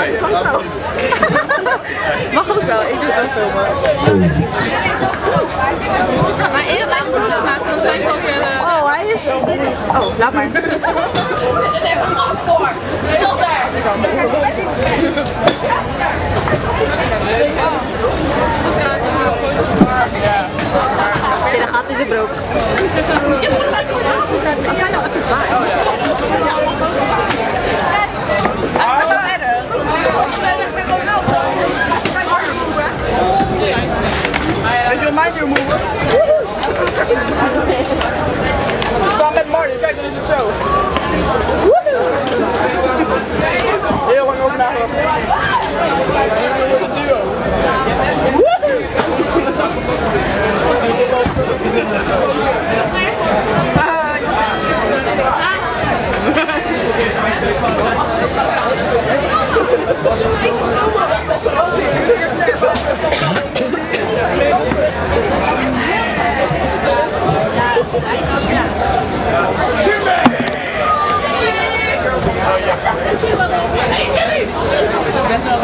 Nee. Mag ook wel, ik doe het ook filmen. Maar eerder lijkt een foto maken, want zijn gewoon weer... Oh, hij is... Oh, laat maar. Zie, de gat. Als hij nou even zwaait. Ah, zo erg. Weet je wat mijn move met kijk dan is het zo. Heel lang over nagedacht.